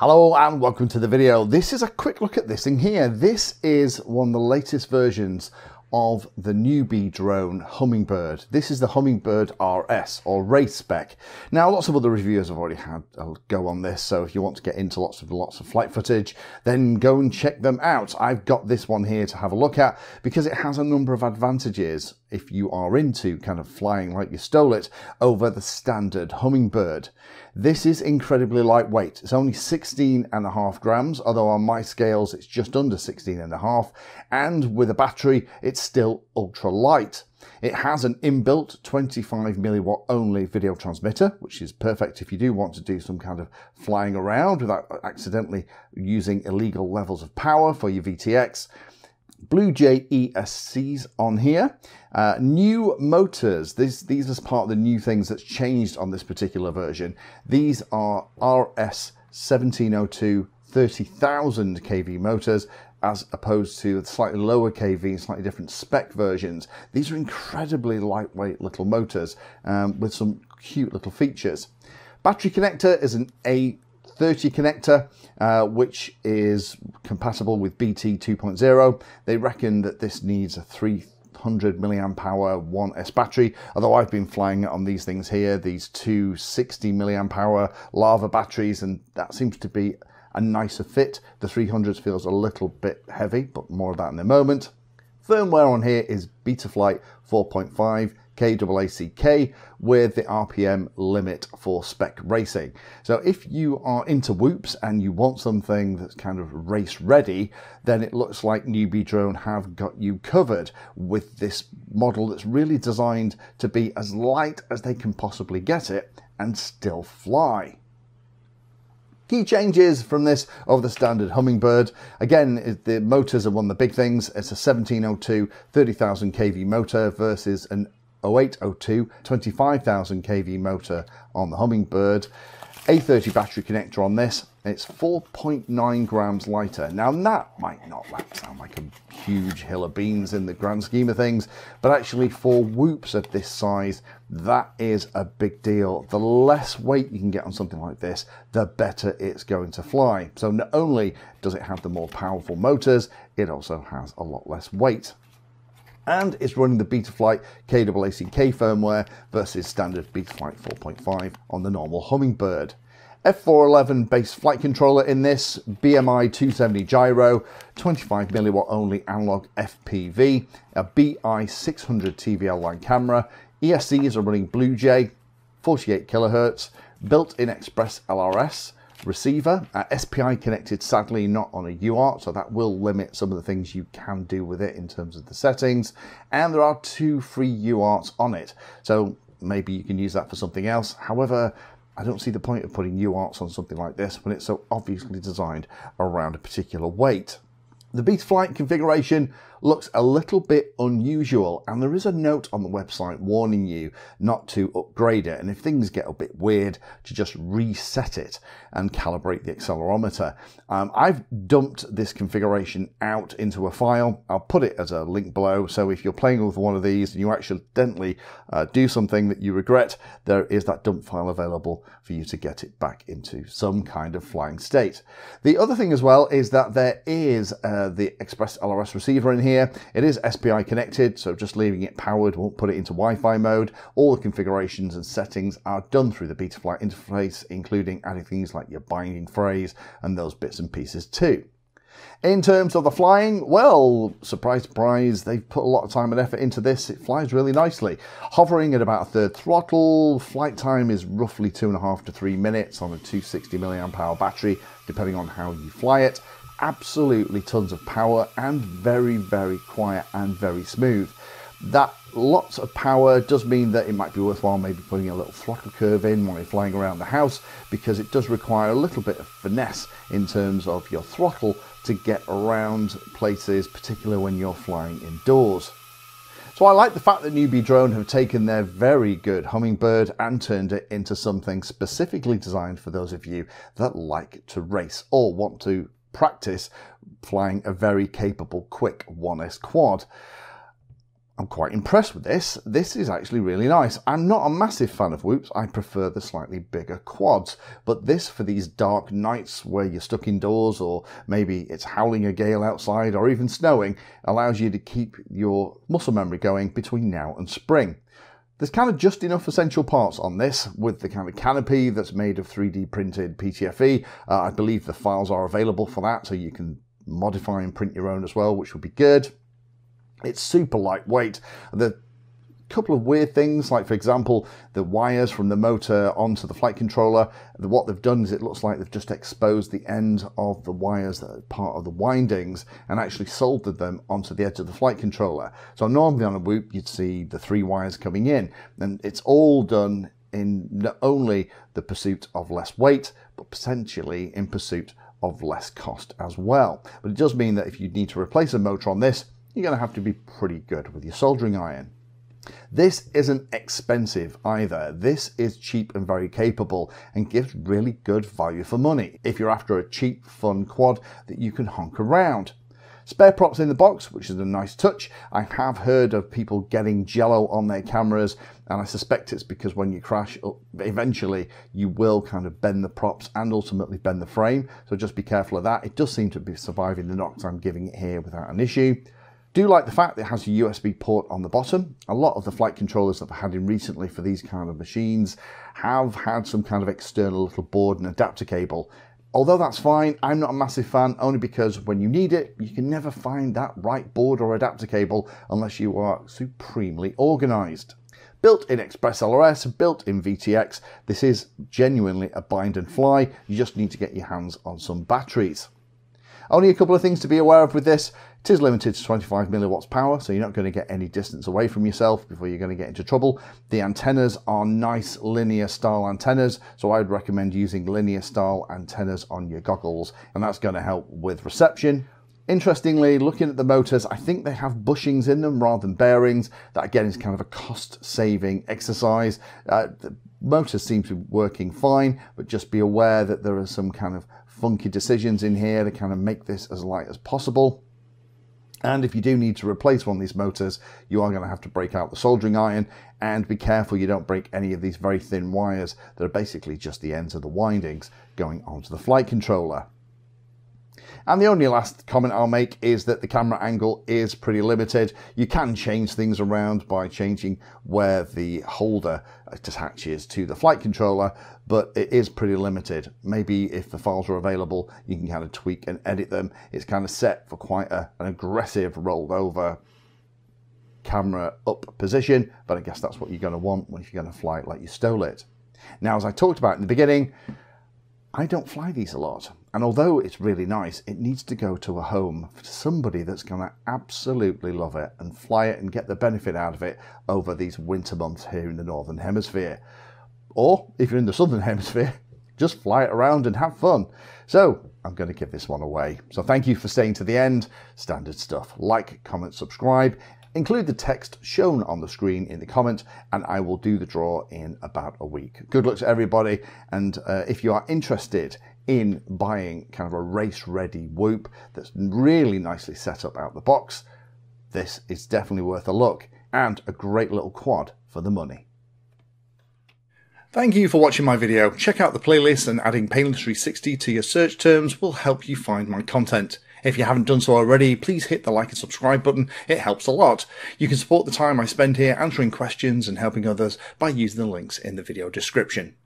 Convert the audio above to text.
Hello and welcome to the video. This is a quick look at this thing here. This is one of the latest versions of the NewBeeDrone Hummingbird. This is the Hummingbird RS or race spec. Now lots of other reviewers have already had a go on this so if you want to get into lots of lots of flight footage then go and check them out. I've got this one here to have a look at because it has a number of advantages if you are into kind of flying like you stole it over the standard Hummingbird. This is incredibly lightweight. It's only 16 and a half grams, although on my scales it's just under 16 and a half. And with a battery, it's still ultra light. It has an inbuilt 25 milliwatt only video transmitter, which is perfect if you do want to do some kind of flying around without accidentally using illegal levels of power for your VTX. Bluejay ESCs on here. Uh, new motors. These, these are part of the new things that's changed on this particular version. These are RS 1702 30,000 kV motors as opposed to the slightly lower kV, slightly different spec versions. These are incredibly lightweight little motors um, with some cute little features. Battery connector is an A 30 connector, uh, which is compatible with BT 2.0. They reckon that this needs a 300 milliamp hour 1S battery, although I've been flying on these things here, these two 60 milliamp hour lava batteries, and that seems to be a nicer fit. The 300s feels a little bit heavy, but more of that in a moment. Firmware on here is Betaflight 4.5 KAACK with the RPM limit for spec racing. So if you are into whoops and you want something that's kind of race ready, then it looks like NewBeeDrone have got you covered with this model that's really designed to be as light as they can possibly get it and still fly. Key changes from this of the standard Hummingbird. Again, the motors are one of the big things. It's a 1702 30,000 kV motor versus an 0802 25,000 kV motor on the Hummingbird. A30 battery connector on this. It's 4.9 grams lighter. Now that might not sound like a huge hill of beans in the grand scheme of things, but actually for whoops of this size, that is a big deal. The less weight you can get on something like this, the better it's going to fly. So not only does it have the more powerful motors, it also has a lot less weight and it's running the Betaflight KAACK firmware versus standard Betaflight 4.5 on the normal Hummingbird. F411 base flight controller in this, BMI 270 gyro, 25 milliwatt only analog FPV, a BI 600 TVL line camera, ESCs are running Bluejay, 48 kilohertz, built-in Express LRS, receiver. Uh, SPI connected, sadly, not on a UART, so that will limit some of the things you can do with it in terms of the settings. And there are two free UARTs on it, so maybe you can use that for something else. However, I don't see the point of putting UARTs on something like this when it's so obviously designed around a particular weight. The Betaflight configuration looks a little bit unusual and there is a note on the website warning you not to upgrade it and if things get a bit weird to just reset it and calibrate the accelerometer. Um, I've dumped this configuration out into a file. I'll put it as a link below so if you're playing with one of these and you accidentally uh, do something that you regret, there is that dump file available for you to get it back into some kind of flying state. The other thing as well is that there is uh, the Express LRS receiver in here here. It is SPI connected, so just leaving it powered won't put it into Wi-Fi mode. All the configurations and settings are done through the Betaflight interface, including adding things like your binding phrase and those bits and pieces too. In terms of the flying, well, surprise, surprise, they've put a lot of time and effort into this. It flies really nicely. Hovering at about a third throttle, flight time is roughly two and a half to three minutes on a 260 milliamp hour battery, depending on how you fly it absolutely tons of power and very, very quiet and very smooth. That lots of power does mean that it might be worthwhile maybe putting a little throttle curve in while you're flying around the house because it does require a little bit of finesse in terms of your throttle to get around places, particularly when you're flying indoors. So I like the fact that NewBeeDrone have taken their very good Hummingbird and turned it into something specifically designed for those of you that like to race or want to practice flying a very capable quick 1S quad. I'm quite impressed with this. This is actually really nice. I'm not a massive fan of whoops. I prefer the slightly bigger quads. But this for these dark nights where you're stuck indoors or maybe it's howling a gale outside or even snowing allows you to keep your muscle memory going between now and spring. There's kind of just enough essential parts on this with the kind of canopy that's made of 3D printed PTFE. Uh, I believe the files are available for that so you can modify and print your own as well, which would be good. It's super lightweight. The couple of weird things, like for example, the wires from the motor onto the flight controller. What they've done is it looks like they've just exposed the end of the wires that are part of the windings and actually soldered them onto the edge of the flight controller. So normally on a Whoop, you'd see the three wires coming in, and it's all done in not only the pursuit of less weight, but potentially in pursuit of less cost as well. But it does mean that if you need to replace a motor on this, you're going to have to be pretty good with your soldering iron. This isn't expensive either. This is cheap and very capable and gives really good value for money if you're after a cheap, fun quad that you can honk around. Spare props in the box, which is a nice touch. I have heard of people getting jello on their cameras, and I suspect it's because when you crash, uh, eventually you will kind of bend the props and ultimately bend the frame. So just be careful of that. It does seem to be surviving the knocks I'm giving it here without an issue. Do like the fact that it has a USB port on the bottom. A lot of the flight controllers that I've had in recently for these kind of machines have had some kind of external little board and adapter cable. Although that's fine, I'm not a massive fan only because when you need it, you can never find that right board or adapter cable unless you are supremely organized. Built in Express LRS, built in VTX, this is genuinely a bind and fly. You just need to get your hands on some batteries. Only a couple of things to be aware of with this. It is limited to 25 milliwatts power, so you're not going to get any distance away from yourself before you're going to get into trouble. The antennas are nice linear style antennas, so I would recommend using linear style antennas on your goggles, and that's going to help with reception. Interestingly, looking at the motors, I think they have bushings in them rather than bearings. That again is kind of a cost saving exercise. Uh, the motors seem to be working fine, but just be aware that there are some kind of funky decisions in here to kind of make this as light as possible. And if you do need to replace one of these motors, you are going to have to break out the soldering iron and be careful you don't break any of these very thin wires that are basically just the ends of the windings going onto the flight controller. And the only last comment I'll make is that the camera angle is pretty limited. You can change things around by changing where the holder attaches to the flight controller, but it is pretty limited. Maybe if the files are available, you can kind of tweak and edit them. It's kind of set for quite a, an aggressive rolled over camera up position, but I guess that's what you're going to want if you're going to fly it like you stole it. Now, as I talked about in the beginning, I don't fly these a lot. And although it's really nice, it needs to go to a home for somebody that's going to absolutely love it and fly it and get the benefit out of it over these winter months here in the Northern Hemisphere. Or if you're in the Southern Hemisphere, just fly it around and have fun. So I'm going to give this one away. So thank you for staying to the end. Standard stuff. Like, comment, subscribe. Include the text shown on the screen in the comment, and I will do the draw in about a week. Good luck to everybody, and uh, if you are interested in buying kind of a race ready whoop that's really nicely set up out the box, this is definitely worth a look and a great little quad for the money. Thank you for watching my video. Check out the playlist and adding Painless 360 to your search terms will help you find my content. If you haven't done so already, please hit the like and subscribe button. It helps a lot. You can support the time I spend here answering questions and helping others by using the links in the video description.